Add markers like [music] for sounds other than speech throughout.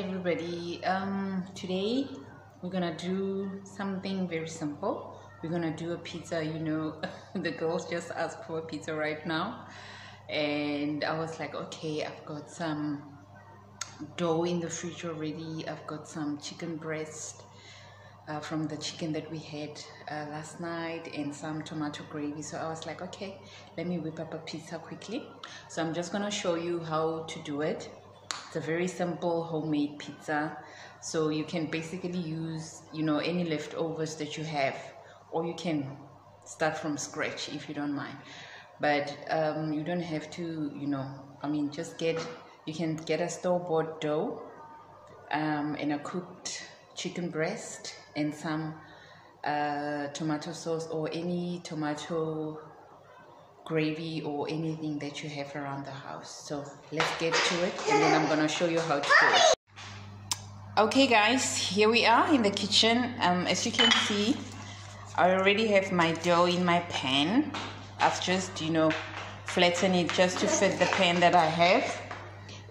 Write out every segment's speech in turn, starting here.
Everybody. Um, today we're gonna do something very simple. We're gonna do a pizza. You know, [laughs] the girls just asked for a pizza right now, and I was like, okay, I've got some dough in the fridge already. I've got some chicken breast uh, from the chicken that we had uh, last night and some tomato gravy. So I was like, okay, let me whip up a pizza quickly. So I'm just gonna show you how to do it. It's a very simple homemade pizza. So you can basically use, you know, any leftovers that you have, or you can start from scratch if you don't mind. But um, you don't have to, you know, I mean, just get, you can get a store-bought dough um, and a cooked chicken breast and some uh, tomato sauce or any tomato gravy or anything that you have around the house. So let's get to it and then i'm gonna show you how to do it. Okay guys here we are in the kitchen. Um, as you can see i already have my dough in my pan. I've just you know flattened it just to fit the pan that i have.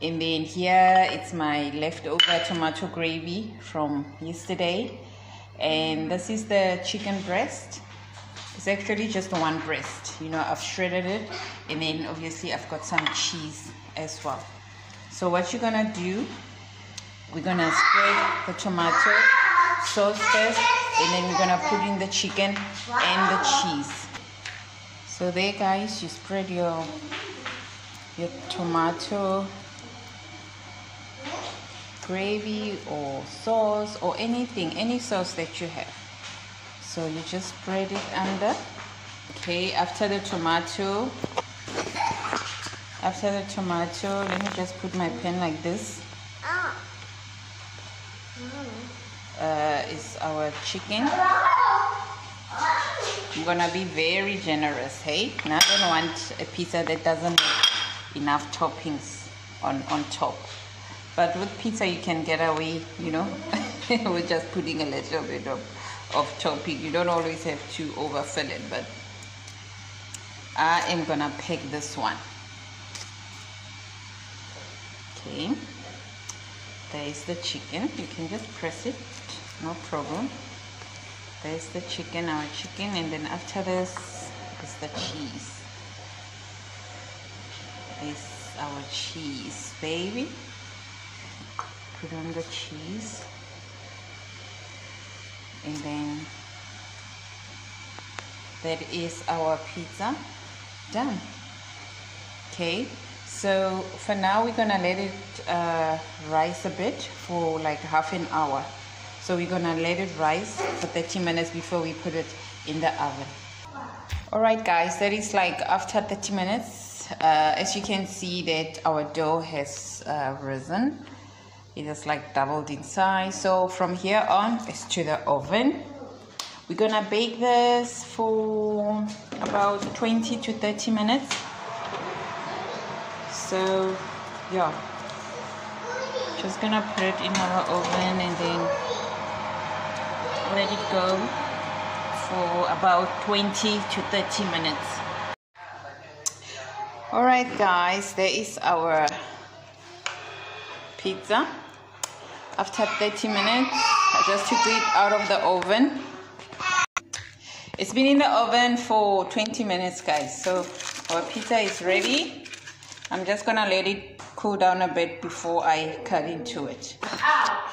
And then here it's my leftover tomato gravy from yesterday. And this is the chicken breast it's actually just one breast. You know, I've shredded it and then obviously I've got some cheese as well. So what you're gonna do, we're gonna spread the tomato sauce first and then we're gonna put in the chicken and the cheese. So there guys, you spread your your tomato gravy or sauce or anything, any sauce that you have so you just spread it under. Okay after the tomato. After the tomato let me just put my pen like this. Uh, is our chicken. I'm gonna be very generous hey? And I don't want a pizza that doesn't have enough toppings on on top. But with pizza you can get away you know [laughs] with just putting a little bit of of topping you don't always have to overfill it but I am gonna pick this one. Okay. There's the chicken. You can just press it. No problem. There's the chicken our chicken and then after this is the cheese. Is our cheese baby. Put on the cheese and then that is our pizza. Done. Okay. So for now we're gonna let it uh, rise a bit for like half an hour. So we're gonna let it rise for 30 minutes before we put it in the oven. All right guys that is like after 30 minutes. Uh, as you can see that our dough has uh, risen it is like doubled in size. So from here on it's to the oven. We're gonna bake this for about 20 to 30 minutes. So yeah. Just gonna put it in our oven and then let it go for about 20 to 30 minutes. All right guys there is our pizza after 30 minutes. I just took it out of the oven. It's been in the oven for 20 minutes guys. So our pizza is ready. I'm just gonna let it cool down a bit before I cut into it ah,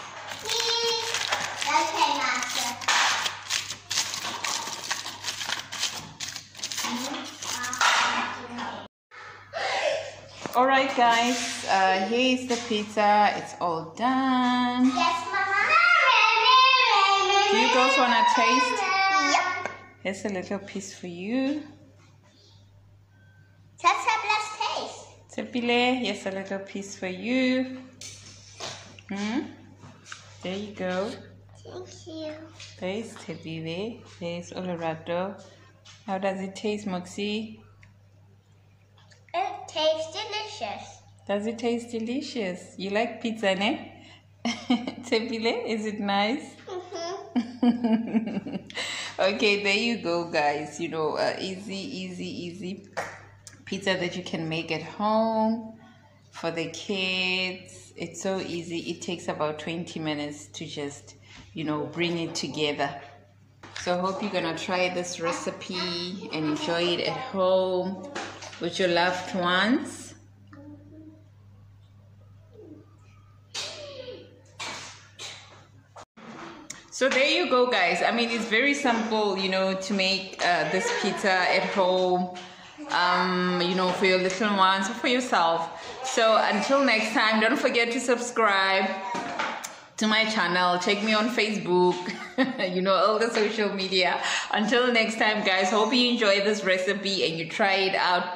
all right guys uh, here is the pizza it's all done Yes, Mama. do you girls want to taste Yep. here's a little piece for you Let's have let's taste. Tepile, here's a little piece for you hmm? there you go Thank you. there's Tepile there's Olorado how does it taste Moxie tastes delicious. Does it taste delicious? You like pizza, ne? [laughs] Tepile, is it nice? Mm-hmm. [laughs] okay, there you go, guys. You know, uh, easy, easy, easy pizza that you can make at home for the kids. It's so easy. It takes about 20 minutes to just, you know, bring it together. So I hope you're gonna try this recipe and enjoy it at home with your loved ones. So there you go, guys. I mean, it's very simple, you know, to make uh, this pizza at home, um, you know, for your little ones or for yourself. So until next time, don't forget to subscribe to my channel. Check me on Facebook, [laughs] you know, all the social media. Until next time, guys, hope you enjoy this recipe and you try it out.